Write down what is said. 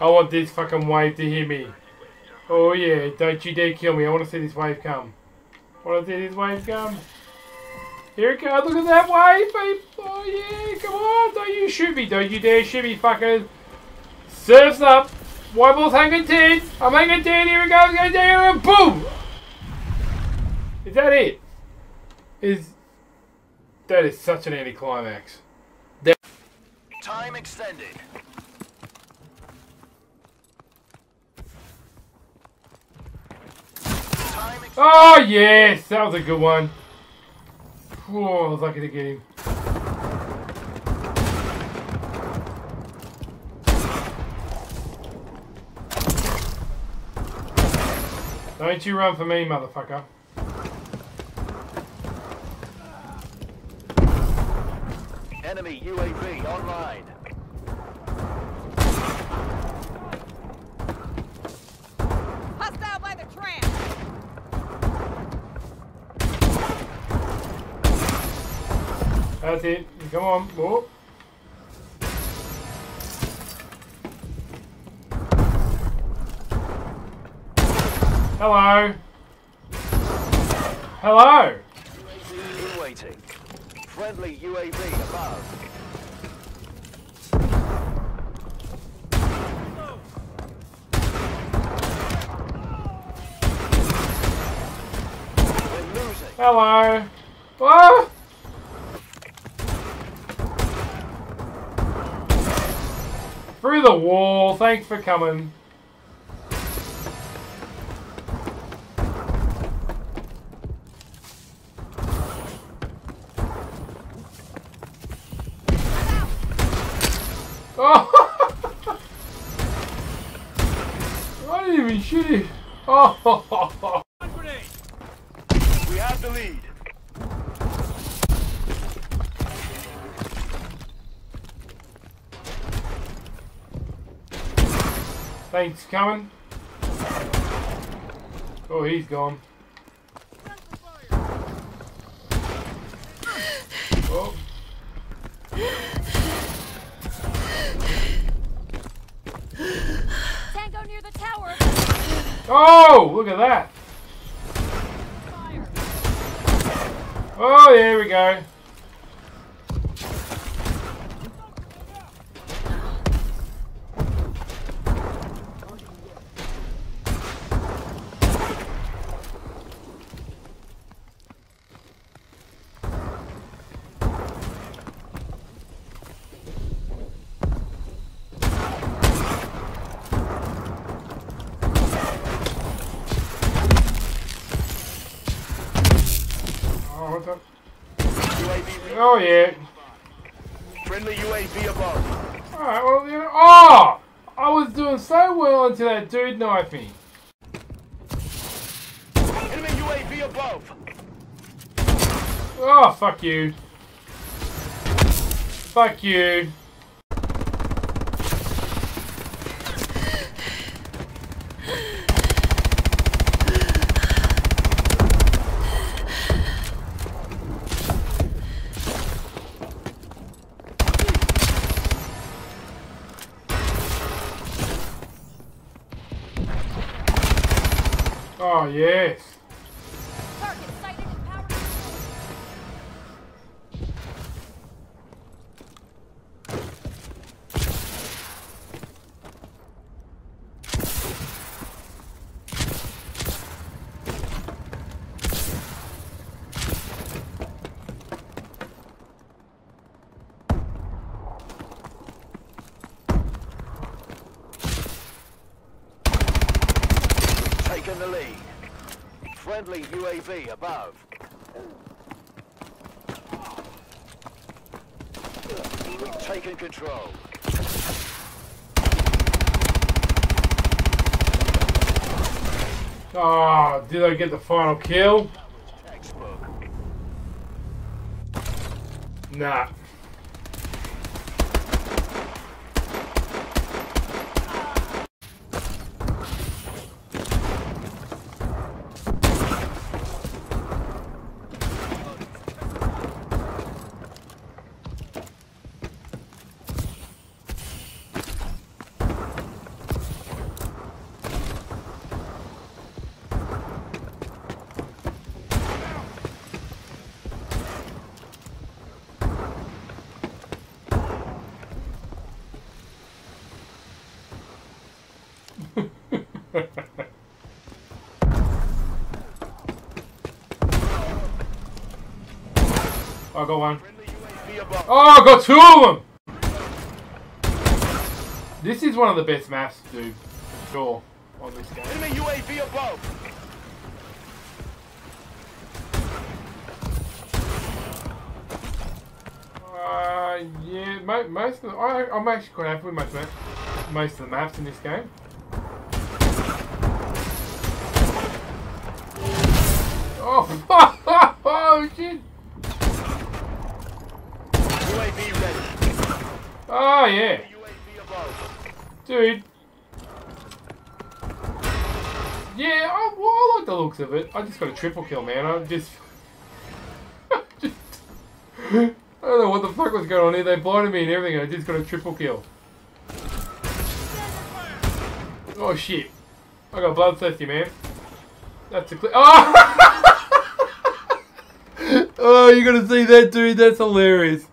I want this fucking wave to hit me. Oh yeah, don't you dare kill me. I want to see this wave come. I want to see this wave come. Here it comes. Look at that wave, babe. Oh yeah, come on. Don't you shoot me. Don't you dare shoot me, fuckers. Surf's up. White ball's hanging 10. I'm hanging 10. Here we go. Go down and boom. Is that it? Is that is such an anticlimax. Time extended. Time ex- Oh yes, that was a good one. Whoa, I was lucky to get him. Don't you run for me, motherfucker. Enemy UAV online. That's it. Come on. Whoa. Hello. Hello. UAV waiting. Friendly UAV above. Hello. Oh! Through the wall. Thanks for coming. Oh! I didn't even shoot it. Oh! We have the lead. Thanks, coming. Oh, he's gone. Oh. Tango near the tower. oh, oh look at that. Oh, there we go. Oh, what the? UAV. Oh, yeah. Friendly UAV above. Alright, well, you know, oh! I was doing so well until that dude knifed me. Enemy UAV above. Oh, fuck you. Fuck you. Oh, yes. The lead. Friendly UAV above. We've taken control. Oh, did I get the final kill? Textbook. Nah. got one. Friendly UAV above. Oh, I got two of them! This is one of the best maps, dude. Sure. On this game. Enemy UAV above. Uh, yeah, mo- most of the, I, I'm actually quite happy with most, ma- most of the maps in this game. Oh, oh shit! Oh yeah, dude. Yeah, I, well, I like the looks of it. I just got a triple kill, man. I just, just, I don't know what the fuck was going on here. They blinded me and everything. and I just got a triple kill. Oh shit! I got bloodthirsty, man. That's a clip. Oh! oh, you gotta see that, dude. That's hilarious.